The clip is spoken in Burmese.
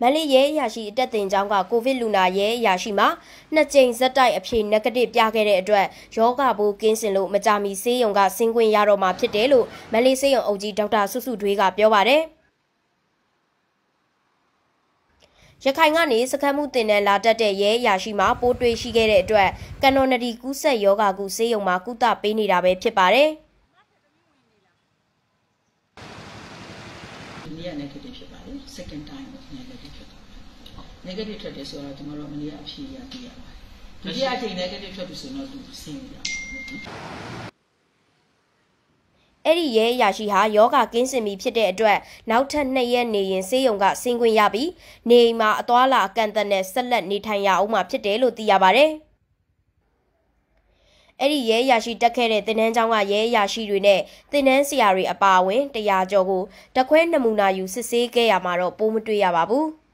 မန္တလေးရဲအရာရှိအတက်တင်ကျောင်းကကိုဗစ်လူနာရဲအရာရှိမှာနှစ်ကြိမ်ဇက်တိုက်အဖြေ negative ပြခဲ့တဲ့အတွက်ယောဂဘိုးကင်းစင်လို့မကြမီဆေးရုံကဆင်းခွင့်ရတော့မှာဖြစ်တယ်လို့မန္တလေးဆေးရုံအုပ်ကြီးဒေါက်တာစုစုထွေးကပြောပါတယ်ရခိုင်ကနေစခန်းမှုတင်တဲ့လာတက်တဲ့ရဲအရာရှိမှပိုးတွေ့ရှိခဲ့တဲ့အတွက်ကန်နိုနဒီကူးဆက်ယောဂါကူဆေးရုံမှာကုသပေးနေတာပဲဖြစ်ပါတယ်။ ဒီနေ့က negative ဖြစ်ပါတယ် second time negative ဖြစ်သွားပါတယ် negative ထွက်တယ်ဆိုတော့ကျွန်တော်တို့မနေ့ကအဖြေရသိရပါတယ်ဒုတိယအချိန် negative ထွက်ပြီဆိုတော့သူဆင်းရပါဘူးအဲ့ဒီရဲအရာရှိဟာယောဂကင်းစင်ပြီဖြစ်တဲ့အတွက်နောက်ထပ်2ရက်နေရင်ဆေးရုံကဆင်းခွင့်ရပြီးနေအိမ်မှာအသွာလာအကန့်အသတ်နဲ့ဆက်လက်နေထိုင်ရအောင်မှာဖြစ်တယ်လို့သိရပါဗျ။ အဲ့ဒီရဲရရှိတက်ခဲ့တဲ့တင်နန်းကျောင်းကရဲရရှိတွေနဲ့တင်နန်းဆရာတွေအပါအဝင်တရားကျော်ကိုတခွဲနမူနာယူစစ်ဆေးခဲ့ရမှာတော့ပိုးမတွေ့ရပါဘူး။